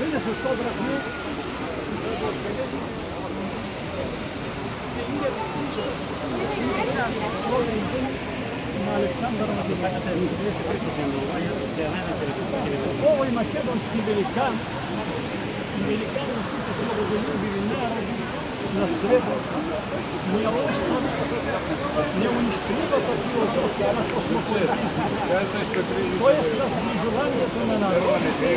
Македонски. Овој македонски великан, великан на сите слободолюбиви народи на светот, не остави неуништливата философија на космополитизма. Тоест на сближувањето на народите,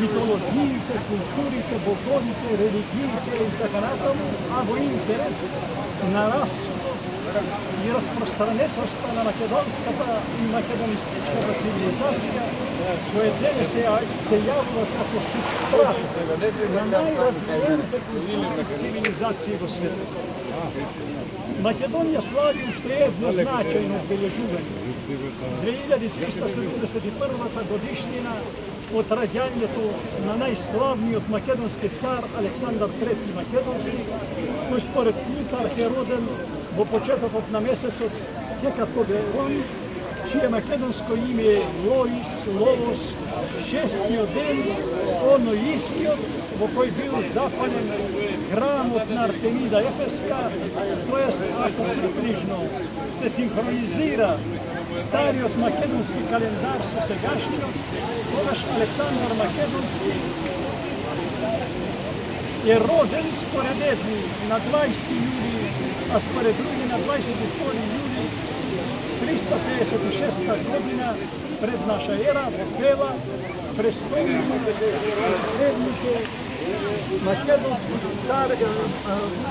митологиите, културите, боговите, религиите и така натаму, а во интерес на расовот и распространетоста на македонската и македонистичката цивилизација, која денес се, се јавува како субстрат на најразвиените културни цивилизации во светот. Македонија слави уште едно значајно обележување. 2371 годишнина од раѓањето на најславниот македонски цар Александар III Македонски, кој според Плутарх е роден во почетокот на месецот Хекатогерон, чие македонско име е Лоис, Ловос, шестиот ден, оно истиот, во кој бил запален грамот на Артемида Ефеска, е ако приближно се синхронизира стариот македонски календар со сегашниот, тогаш Александар Македонски е роден според едни на 20 јули, а според други на 22 јули 356 година пред наша ера во Пела престолните древните македонски цар,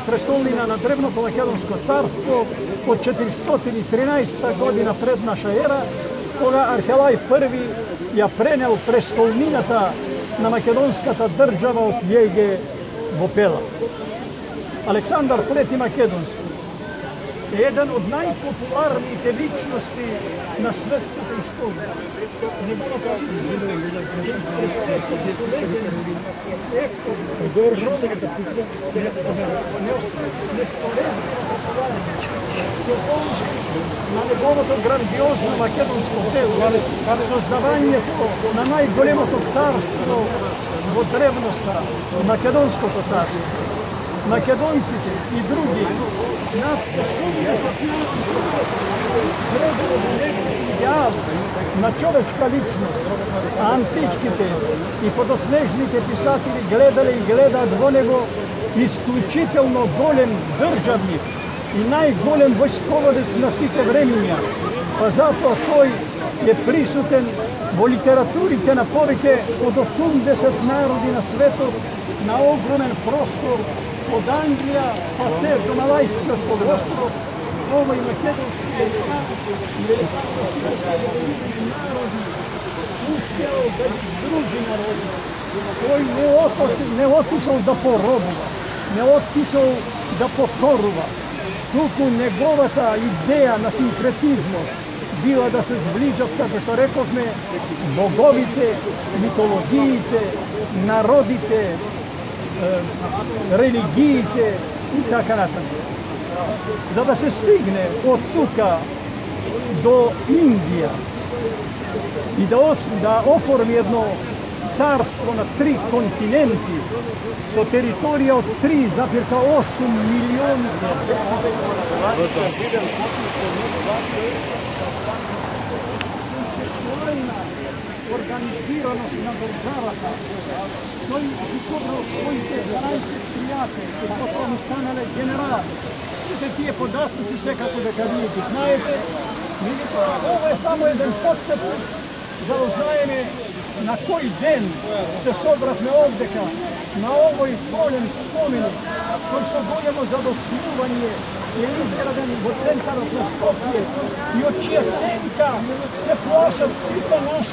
престолнина на древното македонско царство од 413 година пред наша ера, кога Архелај први ја пренел престолнината на македонската држава од Јеге во Пела. Александар трети Македонски е еден од најпопуларните личности на светската историја. Неговата на неговото грандиозно македонско тело, создавањето на најголемото царство во древноста, Македонското царство. Македонците и други над да 80 идеал на човечка личност, а античките и подоснежните писатели гледале и гледаат во него исклучително голем државник и најголем војсководец на сите времиња, па затоа тој е присутен во литературите на повеќе од 80 народи на светот на огромен простор од Англија па се до Малајскиот полуостров, овој македонски великан и великан народи успеал да други народи, кој не, отошел, не отишел да поробува, не отишол да покорува, туку неговата идеја на синкретизмот била да се сближат, како што рековме, боговите, митологиите, народите, религиите и така натаму. za da se stigne od Tuka do Indija i da, os, da oformi jedno carstvo na tri kontinenti so teritorija od 3,8 milijona. organiziranost na državama koji su sobrao svojih 11 prijatelja, potom stanele generali. Сите тие податоци секако дека вие ги знаете, меѓутоа ова е само еден подсетник за да знаеме на кој ден се собравме овдека на овој голем споменик кој со големо задоцнување е изграден во центарот на Скопје и од чија сенка се плашат сите наши